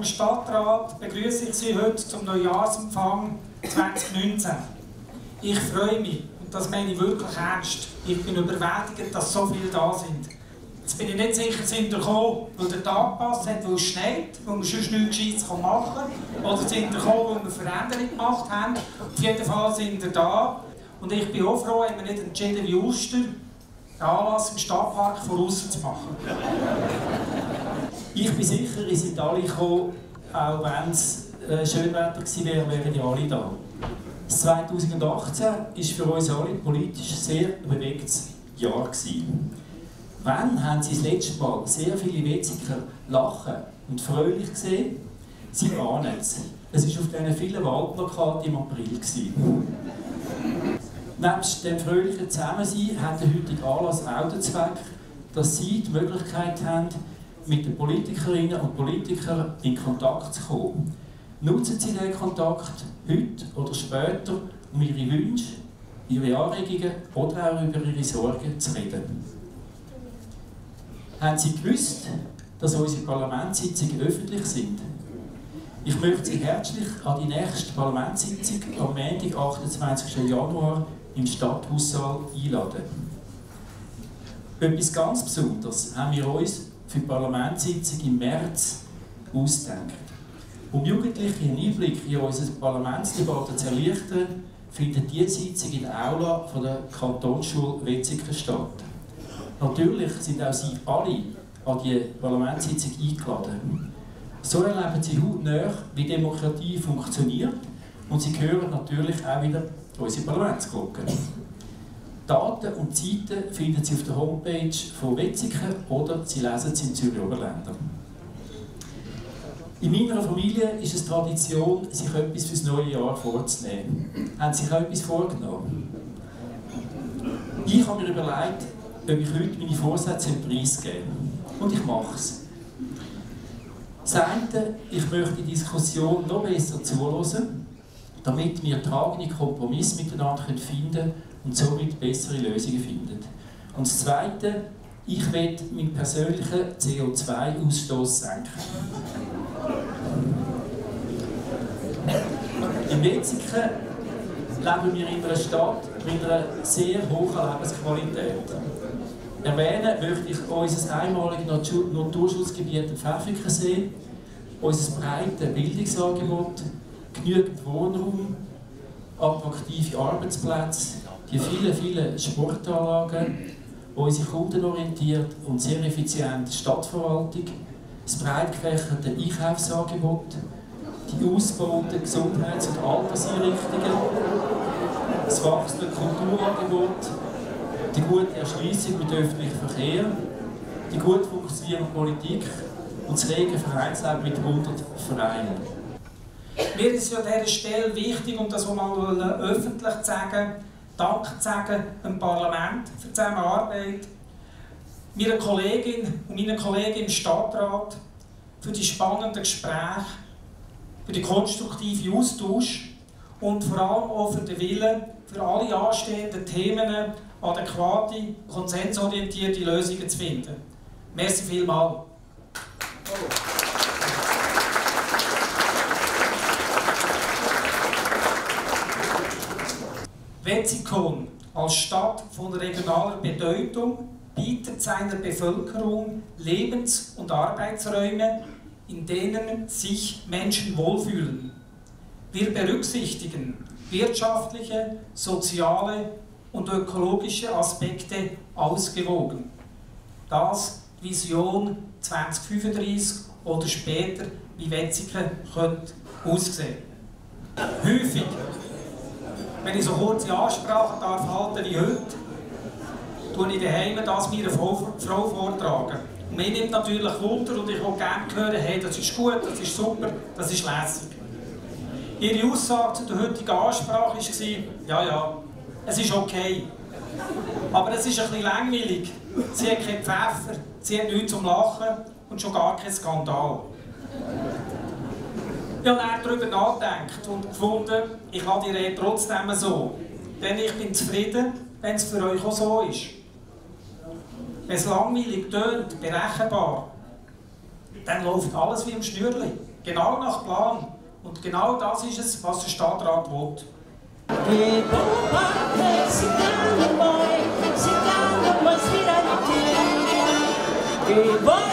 vom Stadtrat begrüße ich Sie heute zum Neujahrsempfang 2019. Ich freue mich, und das meine ich wirklich ernst, ich bin überwältigt, dass so viele da sind. Jetzt bin ich nicht sicher, sind ihr gekommen, weil der Tag passt hat, weil es schneit, weil wir sonst nichts Gescheites machen können. Oder sind ihr gekommen, weil wir Veränderungen gemacht haben. Auf jeden Fall sind ihr da. Und ich bin auch froh, haben wir nicht entschieden wie Oster, den Anlass im Stadtpark voraus zu machen. Ich bin sicher, ihr seid alle gekommen, auch wenn es äh, Schönwetter gewesen wäre, wären ihr alle da. 2018 war für uns alle politisch sehr bewegtes Jahr. Gewesen. Wann haben Sie das letzte Mal sehr viele Wetziger lachen und fröhlich gesehen? Sie ahnen es. Es war auf diesen vielen Wahlplakaten im April. Gewesen. Nebst dem fröhlichen Zusammensein hat der heutige Anlass auch den Zweck, dass Sie die Möglichkeit haben, mit den Politikerinnen und Politikern in Kontakt zu kommen. Nutzen Sie diesen Kontakt heute oder später, um Ihre Wünsche, Ihre Anregungen oder auch über Ihre Sorgen zu reden. Haben Sie gewusst, dass unsere Parlamentssitzungen öffentlich sind? Ich möchte Sie herzlich an die nächste Parlamentssitzung am Montag, 28. Januar im Stadthaussaal einladen. Etwas ganz Besonderes haben wir uns für die Parlamentssitzung im März ausdenkt. Um Jugendliche einen Einblick in unsere Parlamentsdebatte zu erleichtern, findet diese Sitzung in der Aula von der Kantonsschule Wetzikon statt. Natürlich sind auch Sie alle an die Parlamentssitzung eingeladen. So erleben Sie hautnah, wie Demokratie funktioniert und Sie hören natürlich auch wieder unsere Parlamentsglocke. Daten und Zeiten finden Sie auf der Homepage von Wetzikon oder Sie lesen sie im Zürich Oberländer. In meiner Familie ist es Tradition, sich etwas fürs neue Jahr vorzunehmen. Haben Sie sich etwas vorgenommen? Ich habe mir überlegt, ob ich heute meine Vorsätze preisgeben Und ich mache es. Das eine, ich möchte die Diskussion noch besser zuhören, damit wir tragende Kompromisse miteinander finden können und somit bessere Lösungen finden. Und das Zweite, ich will meinen persönlichen CO2-Ausstoß senken. In Wetzikon leben wir in einer Stadt mit einer sehr hohen Lebensqualität. Erwähnen möchte ich unser einmaliges Naturschutzgebiet Pfäffikensee, unser breites Bildungsangebot, genügend Wohnraum, attraktive Arbeitsplätze, die vielen, vielen Sportanlagen, unsere kundenorientierte und sehr effiziente Stadtverwaltung, das breit gefächerte Einkaufsangebot, die ausgebauten Gesundheits- und Alterseinrichtungen, das wachsende Kulturangebot, die gute Erschließung mit öffentlichem Verkehr, die gut funktionierende Politik und das rege Vereinsleben mit 100 Vereinen. Mir ist an dieser Stelle wichtig, um das mal öffentlich zu sagen, Danke zu sagen dem Parlament für die Zusammenarbeit, meiner Kollegin und meinen Kollegen im Stadtrat für die spannenden Gespräche, für den konstruktiven Austausch und vor allem auch für den Willen, für alle anstehenden Themen adäquate, konsensorientierte Lösungen zu finden. Merci vielmals. Wetzikon als Stadt von regionaler Bedeutung bietet seiner Bevölkerung Lebens- und Arbeitsräume, in denen sich Menschen wohlfühlen. Wir berücksichtigen wirtschaftliche, soziale und ökologische Aspekte ausgewogen. Das Vision 2035 oder später, wie Wetzikon könnte aussehen. Häufig wenn ich so kurze Ansprachen darf halten wie heute, tue ich daheim das meiner Frau vortragen. Und mir nimmt natürlich Wunder und ich will gerne hören, hey, das ist gut, das ist super, das ist lässig. Ihre Aussage zu der heutigen Ansprache war, ja, ja, es ist okay. Aber es ist ein bisschen langweilig. Sie hat keinen Pfeffer, sie hat nichts zum Lachen und schon gar keinen Skandal. Ich habe dann darüber nachgedacht und gefunden, ich habe die Rede trotzdem so. Denn ich bin zufrieden, wenn es für euch auch so ist. Wenn es langweilig tönt, berechenbar, dann läuft alles wie im Schnürli. Genau nach Plan. Und genau das ist es, was der Stadtrat will. Geboren,